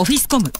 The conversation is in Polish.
オフィスコム